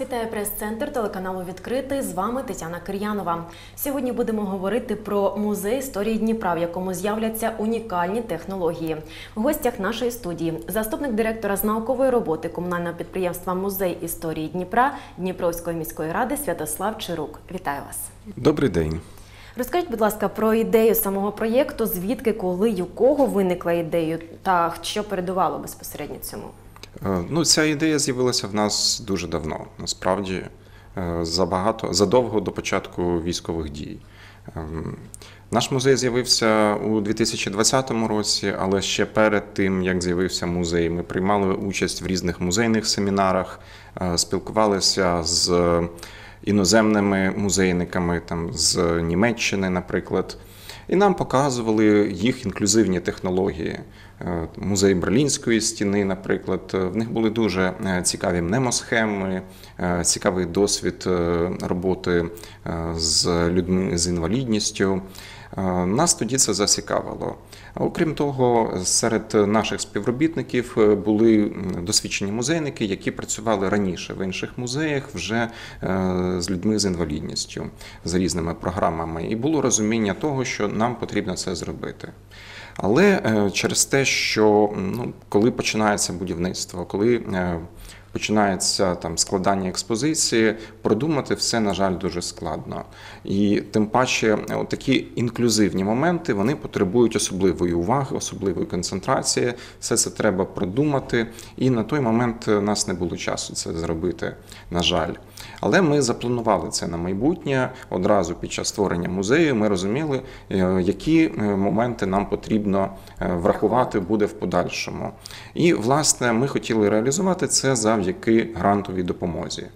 Вас вітає прес-центр телеканалу Відкритий. З вами Тетяна Кир'янова. Сьогодні будемо говорити про музей історії Дніпра, в якому з'являться унікальні технології. В гостях нашої студії заступник директора з наукової роботи комунального підприємства Музей історії Дніпра Дніпровської міської ради Святослав Чирук. Вітаю вас. Добрий день. Розкажіть, будь ласка, про ідею самого проєкту, звідки, коли у кого виникла ідея та що передувало безпосередньо цьому. Е, Ну, ця ідея з'явилася в нас дуже давно. Насправді, е, забагато задовго до початку військових дій. Ем, Наш музей з'явився у 2020 році, але ще перед тим, як з'явився музей, ми приймали участь в різних музейних семінарах, е, спілкувалися з іноземними музейниками, там з Німеччини, наприклад. І нам показували їх інклюзивні технології. Е, Музей Берлінської стіни, наприклад, е, в них були дуже е, цікаві мнемосхеми, цікавий досвід роботи з людьми з інвалідністю. Е, Нас тоді це зацікавило. Окрім того, серед наших співробітників е, були досвідчені музейники, які працювали раніше в інших музеях вже е, з людьми з інвалідністю, за різними програмами. І було розуміння того, що нам потрібно це зробити. Але через те, що ну, коли починається будівництво, коли починається там складання експозиції, продумати все, на жаль, дуже складно. І тим паче, е, такі інклюзивні моменти вони потребують особливої уваги, особливої концентрації. Все це треба продумати. І на той момент у нас не було часу це зробити, на жаль. Але ми запланували це на майбутнє одразу під час створення музею. Ми розуміли, е, які е, моменти нам потрібно е, врахувати буде в подальшому. І власне ми хотіли реалізувати це завдяки грантовій допомозі,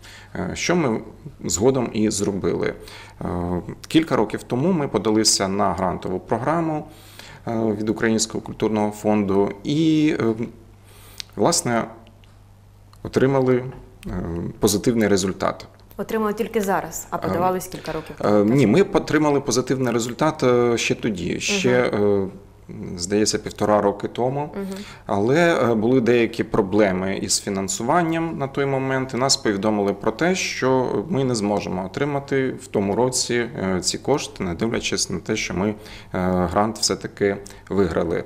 що ми згодом і зробили. Кілька років тому ми подалися на грантову програму від Українського культурного фонду і, власне, отримали позитивний результат. Отримали тільки зараз, а подавались кілька років. Е, тому. Ні, ми отримали позитивний результат е, ще тоді, ще е, здається, півтора роки тому. Але е, були деякі проблеми із фінансуванням на той момент. І нас повідомили про те, що ми не зможемо отримати в тому році е, ці кошти, не дивлячись на те, що ми е, грант все-таки виграли.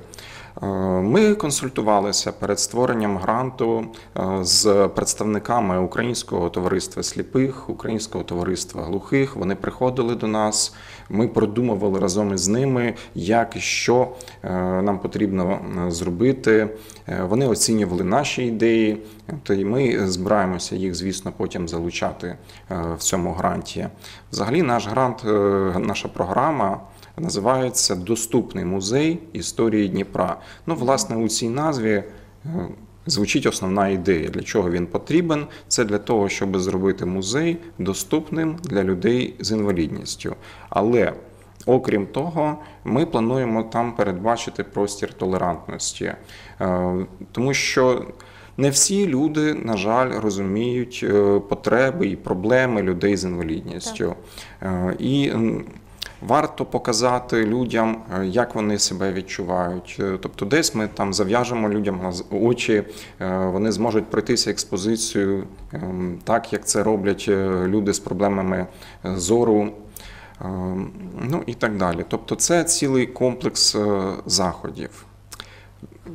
Е, Ми консультувалися перед створенням гранту е, з представниками Українського товариства сліпих, Українського товариства глухих. Вони приходили до нас. Ми продумували разом із ними, як і що е, нам потрібно зробити. Вони оцінювали наші ідеї. То і ми збираємося їх, звісно, потім залучати в цьому гранті. Взагалі, наш грант, наша програма. Називається Доступний музей історії Дніпра. Ну, власне, у цій назві е, звучить основна ідея, для чого він потрібен. Це для того, щоб зробити музей доступним для людей з інвалідністю. Але окрім того, ми плануємо там передбачити простір толерантності, Е, тому що. Не всі люди, на жаль, розуміють е, потреби і проблеми людей з інвалідністю. Е, І варто показати людям, е, як вони себе відчувають. Е, Тобто, десь ми там зав'яжемо людям очі, е, вони зможуть пройтися експозицію, ем, так як це роблять люди з проблемами зору. ем, Ну і так далі. Тобто, це цілий комплекс заходів.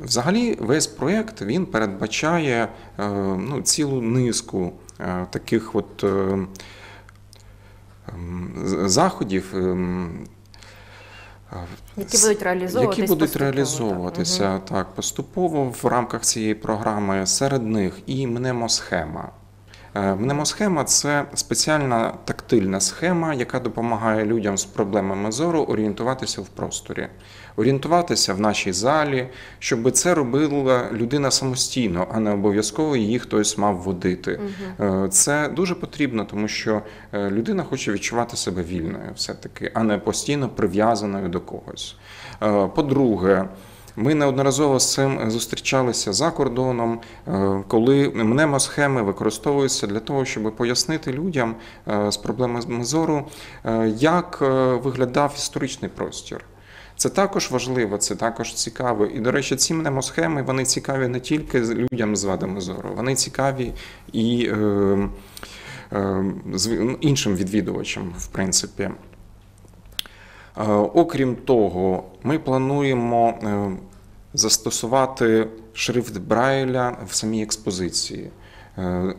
Взагалі, весь проєкт він передбачає ну, цілу низку таких от ем, заходів. ем, Які будуть реалізовуватися, які будуть реалізовуватися так. так, поступово в рамках цієї програми. Серед них і мнемосхема. Е, Мнемосхема це спеціальна тактильна схема, яка допомагає людям з проблемами зору орієнтуватися в просторі, орієнтуватися в нашій залі, щоб це робила людина самостійно, а не обов'язково її хтось мав водити. Е, Це дуже потрібно, тому що е, людина хоче відчувати себе вільною, все-таки, а не постійно прив'язаною до когось. Е, По-друге, ми неодноразово з цим зустрічалися за кордоном, е, коли мнемосхеми використовуються для того, щоб пояснити людям е, з проблемами зору, е, як е, виглядав історичний простір. Це також важливо, це також цікаво. І, до речі, ці мнемосхеми вони цікаві не тільки людям з вадами зору, вони цікаві і е, е, іншим відвідувачам, в принципі. Е, Окрім того, ми плануємо е, застосувати шрифт Брайля в самій експозиції, Е,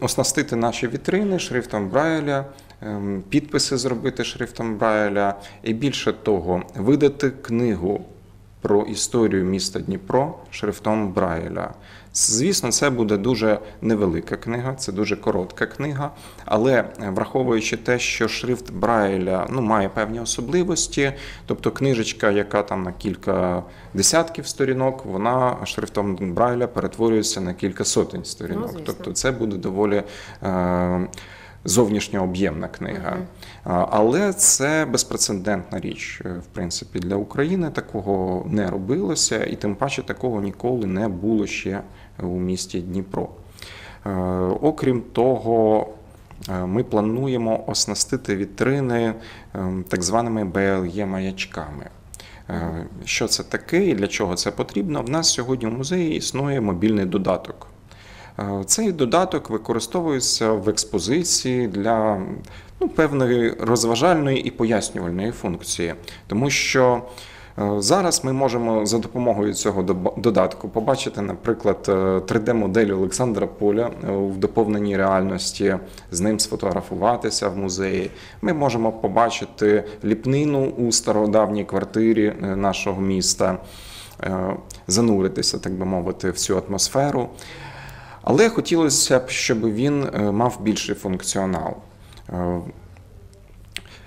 оснастити наші вітрини шрифтом Брайля, підписи зробити шрифтом Брайля, і більше того, видати книгу про історію міста Дніпро шрифтом Брайля. Звісно, це буде дуже невелика книга, це дуже коротка книга, але е, враховуючи те, що шрифт Брайля ну, має певні особливості, тобто книжечка, яка там на кілька десятків сторінок, вона шрифтом Брайля перетворюється на кілька сотень сторінок. Ну, тобто це буде доволі. Е- Зовнішньооб'ємна книга, але це безпрецедентна річ. Е, В принципі, для України такого не робилося, і тим паче такого ніколи не було ще у місті Дніпро. Е, Окрім того, е, ми плануємо оснастити вітрини так званими BLE-маячками. Е, Що це таке і для чого це потрібно? В нас сьогодні в музеї існує мобільний додаток. Е, Цей додаток використовується в експозиції для ну, певної розважальної і пояснювальної функції, тому що е, зараз ми можемо за допомогою цього додатку побачити, наприклад, е, 3D-модель Олександра Поля е, в доповненій реальності, з ним сфотографуватися в музеї. Ми можемо побачити ліпнину у стародавній квартирі е, нашого міста, е, зануритися, так би мовити, в цю атмосферу. Але хотілося б, щоб він е, мав більший функціонал. Е,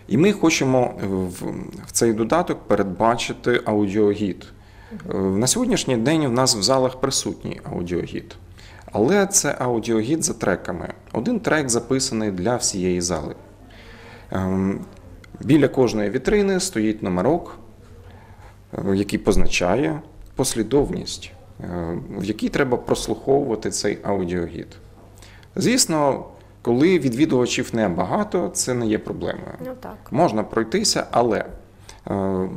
І ми хочемо в цей додаток передбачити аудіогід. Е, На сьогоднішній день в нас в залах присутній аудіогід. Але це аудіогід за треками. Один трек записаний для всієї зали. Біля кожної вітрини стоїть номерок, який позначає послідовність, в якій треба прослуховувати цей аудіогід. Звісно, коли відвідувачів небагато, це не є проблемою. Ну так. Можна пройтися, але, е,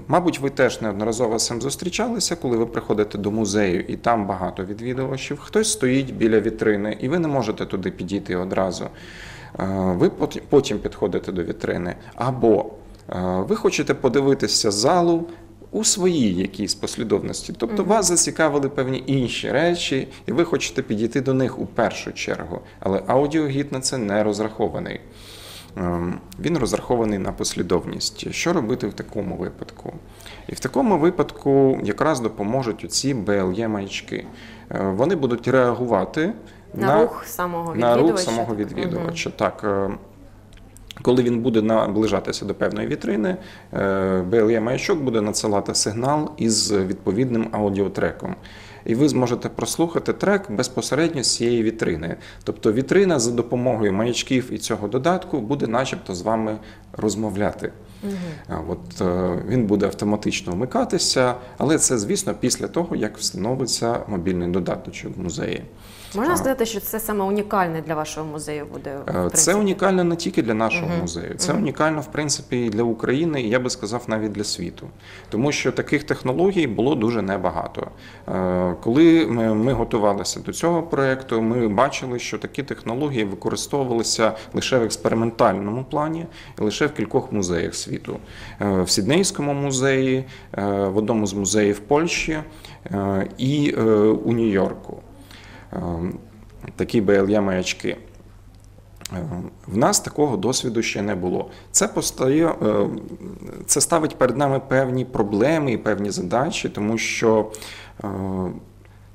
мабуть, ви теж неодноразово з цим зустрічалися, коли ви приходите до музею і там багато відвідувачів. Хтось стоїть біля вітрини, і ви не можете туди підійти одразу. Е, Ви потім підходите до вітрини. Або е, ви хочете подивитися залу. У своїй якійсь послідовності. Тобто вас зацікавили певні інші речі, і ви хочете підійти до них у першу чергу. Але аудіогід на це не розрахований. Ем, Він розрахований на послідовність. Що робити в такому випадку? І в такому випадку якраз допоможуть оці BLE-маячки. Е, Вони будуть реагувати На, рух самого на відвідувача. рух самого відвідувача. Так, е, коли він буде наближатися до певної вітрини, BLE маячок буде надсилати сигнал із відповідним аудіотреком. І ви зможете прослухати трек безпосередньо з цієї вітрини. Тобто вітрина за допомогою маячків і цього додатку буде начебто з вами розмовляти. А От е, він буде автоматично вмикатися, але це, звісно, після того, як встановиться мобільний додаточок в музеї. Можна сказати, що це саме унікальне для вашого музею буде. Е, Це унікально не тільки для нашого Мгм. музею, це Мгм. унікально, в принципі, і для України, і я би сказав, навіть для світу. Тому що таких технологій було дуже небагато. Е, Коли ми, готувалися до цього проєкту, ми бачили, що такі технології використовувалися лише в експериментальному плані і лише в кількох музеях світу. Е, В Сіднейському музеї, в одному з музеїв Польщі і у Нью-Йорку. Е, Такі BLE маячки. Е, В нас такого досвіду ще не було. Це постає, е, це ставить перед нами певні проблеми і певні задачі, тому що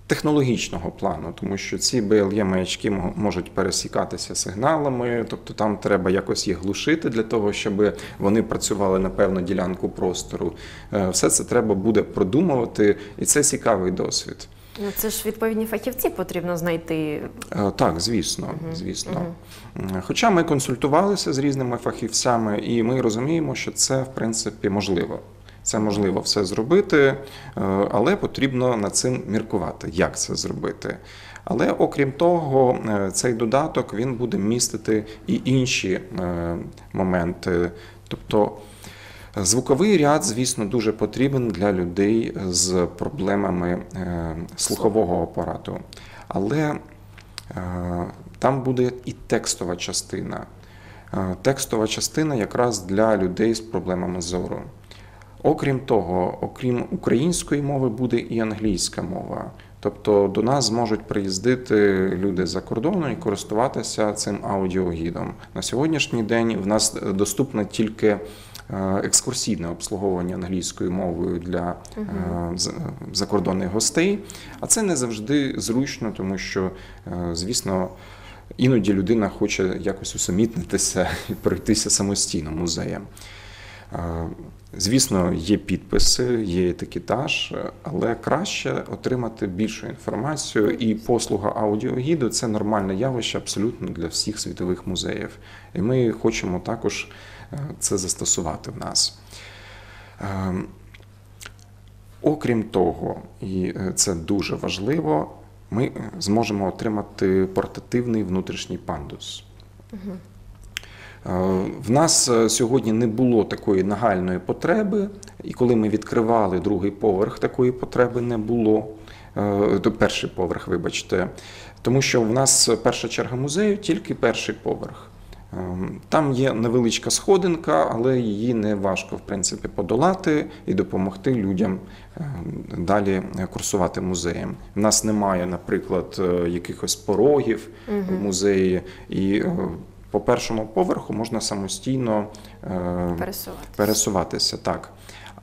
технологічного плану, тому що ці BLE маячки можуть пересікатися сигналами, тобто там треба якось їх глушити для того, щоб вони працювали на певну ділянку простору. Все це треба буде продумувати, і це цікавий досвід. Ну, це ж відповідні фахівці потрібно знайти. Е, Так, звісно, звісно. М, Хоча ми консультувалися з різними фахівцями, і ми розуміємо, що це в принципі можливо. Це можливо все зробити, е, але потрібно над цим міркувати, як це зробити. Але окрім того, е, цей додаток він буде містити і інші моменти. Тобто звуковий ряд, звісно, дуже потрібен для людей з проблемами е, слухового апарату. Але е, Там буде і текстова частина. Е, Текстова частина якраз для людей з проблемами зору. Окрім того, окрім української мови, буде і англійська мова. Тобто до нас зможуть приїздити люди за кордону і користуватися цим аудіогідом. На сьогоднішній день в нас доступне тільки екскурсійне обслуговування англійською мовою для е, закордонних гостей, а це не завжди зручно, тому що, е, звісно, іноді людина хоче якось усамітнитися і пройтися самостійно музеєм. Е, Звісно, є підписи, є етикетаж, але краще отримати більшу інформацію. І послуга аудіогіду це нормальне явище абсолютно для всіх світових музеїв. І ми хочемо також е, це застосувати в нас. Е, Окрім того, і е, це дуже важливо, ми е, зможемо отримати портативний внутрішній пандус. Е, В нас е, сьогодні не було такої нагальної потреби, і коли ми відкривали другий поверх, такої потреби не було. Е, Перший поверх, вибачте, тому що в нас перша черга музею тільки перший поверх. Ем, Там є невеличка сходинка, але її не важко в принципі подолати і допомогти людям ем, далі курсувати музеєм. У нас немає, наприклад, е, якихось порогів в музеї, і е, по першому поверху можна самостійно е, Пересувати. пересуватися. Так.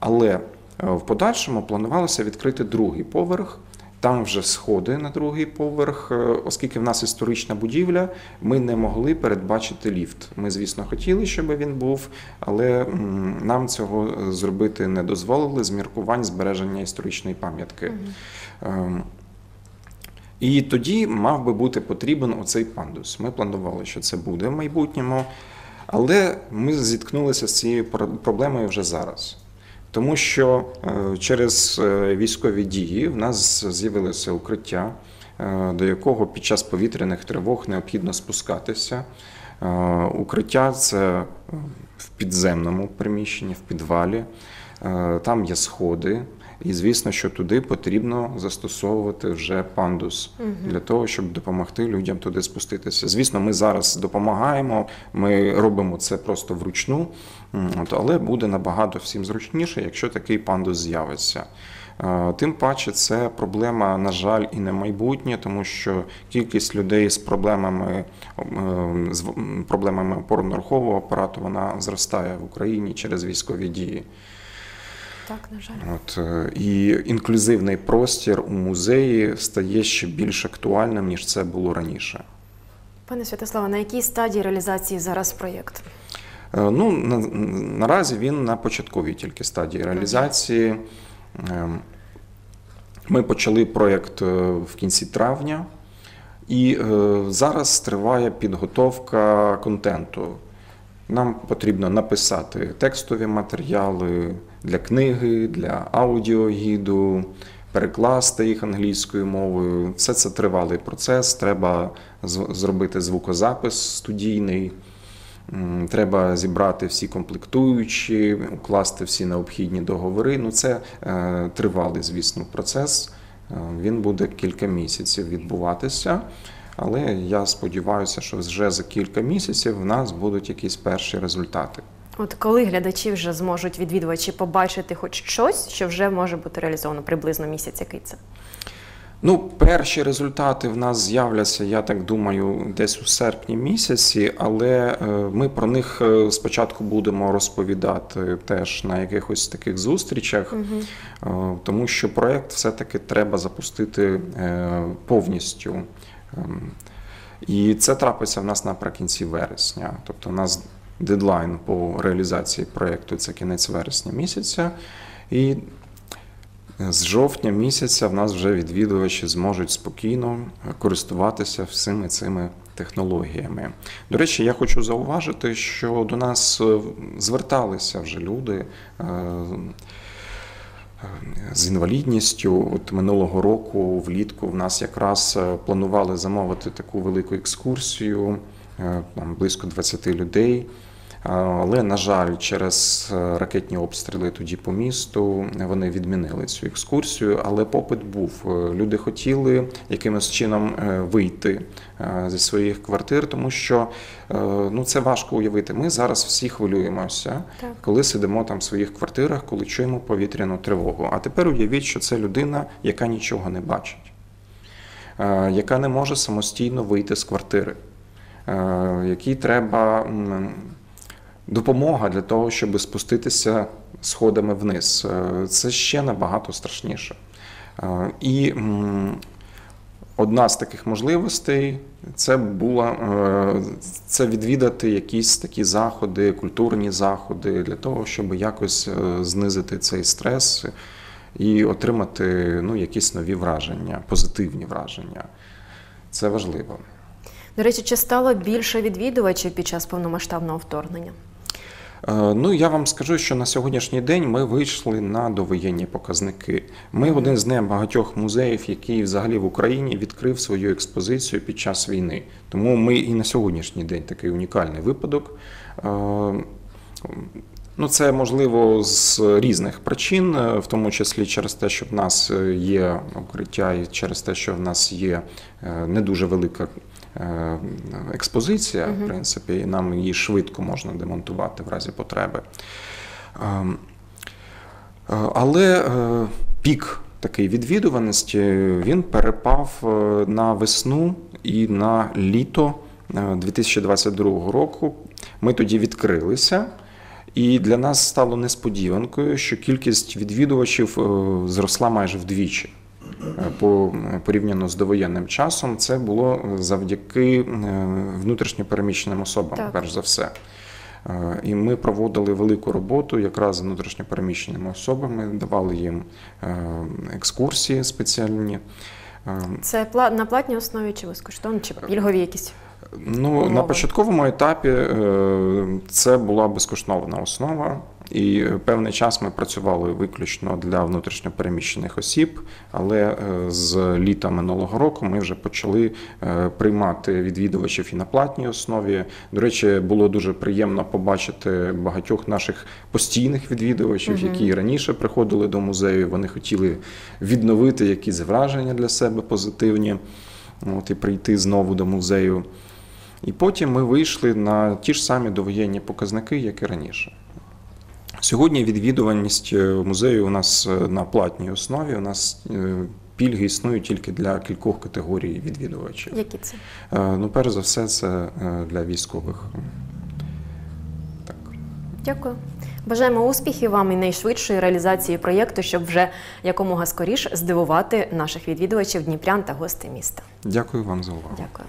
Але в подальшому планувалося відкрити другий поверх. Там вже сходи на другий поверх, Е, оскільки в нас історична будівля, ми не могли передбачити ліфт. Ми, звісно, хотіли, щоб він був, але нам цього зробити не дозволили з міркувань збереження історичної пам'ятки. Ем, І тоді мав би бути потрібен оцей пандус. Ми планували, що це буде в майбутньому, але ми зіткнулися з цією пр- проблемою вже зараз. Тому що е, через е, військові дії в нас з'явилося укриття, е, до якого під час повітряних тривог необхідно спускатися. Укриття це в підземному приміщенні, в підвалі. Там є сходи, і звісно, що туди потрібно застосовувати вже пандус для того, щоб допомогти людям туди спуститися. Звісно, ми зараз допомагаємо, ми робимо це просто вручну, от, але буде набагато всім зручніше, якщо такий пандус з'явиться. Е, Тим паче, це проблема, на жаль, і на майбутнє, тому що кількість людей з проблемами, е, з проблемами опорно-рухового апарату вона зростає в Україні через військові дії. Так, на жаль. От, е, і інклюзивний простір у музеї стає ще більш актуальним, ніж це було раніше. Пане Святославе, на якій стадії реалізації зараз проєкт? Е, Ну, на, наразі він на початковій тільки стадії реалізації. Ем, Ми почали проєкт е, в кінці травня, і е, зараз триває підготовка контенту. Нам потрібно написати текстові матеріали для книги, для аудіогіду, перекласти їх англійською мовою. Все це тривалий процес. Треба зробити звукозапис студійний. Треба зібрати всі комплектуючі, укласти всі необхідні договори. Ну, це е, тривалий, звісно, процес. Е, Він буде кілька місяців відбуватися. Але я сподіваюся, що вже за кілька місяців в нас будуть якісь перші результати. От коли глядачі вже зможуть відвідувачі побачити хоч щось, що вже може бути реалізовано приблизно місяць, який це? Ну, перші результати в нас з'являться, я так думаю, десь у серпні місяці, але е, ми про них е, спочатку будемо розповідати теж на якихось таких зустрічах, е, тому що проєкт все-таки треба запустити повністю. Ем, І це трапиться в нас наприкінці вересня. Тобто, у нас дедлайн по реалізації проєкту це кінець вересня місяця. І з жовтня місяця в нас вже відвідувачі зможуть спокійно користуватися всіми цими технологіями. До речі, я хочу зауважити, що до нас е, зверталися вже люди. е, З інвалідністю, от минулого року влітку в нас якраз е, планували замовити таку велику екскурсію, е, там близько 20 людей. Але, на жаль, через е, ракетні обстріли тоді по місту вони відмінили цю екскурсію, але попит був. Е, Люди хотіли якимось чином е, вийти е, зі своїх квартир, тому що е, ну, це важко уявити. Ми зараз всі хвилюємося, Так. коли сидимо там в своїх квартирах, коли чуємо повітряну тривогу. А тепер уявіть, що це людина, яка нічого не бачить, е, яка не може самостійно вийти з квартири, е, якій треба допомога для того, щоб спуститися сходами вниз. Е, Це ще набагато страшніше. Е, І одна з таких можливостей це була е, це відвідати якісь такі заходи, культурні заходи для того, щоб якось знизити цей стрес і отримати ну, якісь нові враження, позитивні враження. Це важливо. До речі, чи стало більше відвідувачів під час повномасштабного вторгнення? Е, Ну, я вам скажу, що на сьогоднішній день ми вийшли на довоєнні показники. Ми один з небагатьох музеїв, який взагалі в Україні відкрив свою експозицію під час війни. Тому ми і на сьогоднішній день такий унікальний випадок. Е, Ну, це можливо з різних причин, е, в тому числі через те, що в нас є укриття, і через те, що в нас є не дуже велика експозиція, в принципі, і нам її швидко можна демонтувати в разі потреби. Ем, е, Але е, пік такий відвідуваності він перепав е, на весну і на літо е, 2022 року. Ми тоді відкрилися. І для нас стало несподіванкою, що кількість відвідувачів е, зросла майже вдвічі. Е, По порівняно з довоєнним часом, це було завдяки е, внутрішньопереміщеним особам, Так. перш за все. Е, І ми проводили велику роботу якраз з внутрішньопереміщеними особами, давали їм е, екскурсії спеціальні. Е, Це на платній основі чи безкоштовно, чи пільгові якісь? Ну, умови? на початковому етапі е, це була безкоштовна основа, і певний час ми працювали виключно для внутрішньопереміщених осіб, але е, з літа минулого року ми вже почали е, приймати відвідувачів і на платній основі. До речі, було дуже приємно побачити багатьох наших постійних відвідувачів, які і раніше приходили до музею. Вони хотіли відновити якісь враження для себе позитивні. От, і прийти знову до музею. І потім ми вийшли на ті ж самі довоєнні показники, як і раніше. Сьогодні відвідуваність е, музею у нас е, на платній основі. У нас е, пільги існують тільки для кількох категорій відвідувачів. Які це? Ну, перш за все, це для військових. Так. Дякую. Бажаємо успіхів вам і найшвидшої реалізації проєкту, щоб вже якомога скоріш здивувати наших відвідувачів Дніпрян та гостей міста. Дякую вам за увагу. Дякую.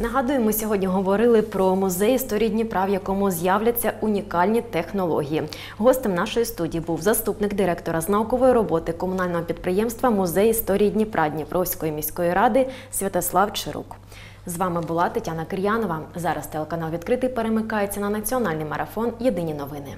Нагадую, ми сьогодні говорили про музей історії Дніпра, в якому з'являться унікальні технології. Гостем нашої студії був заступник директора з наукової роботи комунального підприємства Музей історії Дніпра Дніпровської міської ради Святослав Чирук. З вами була Тетяна Кир'янова. Зараз телеканал відкритий перемикається на національний марафон Єдині новини.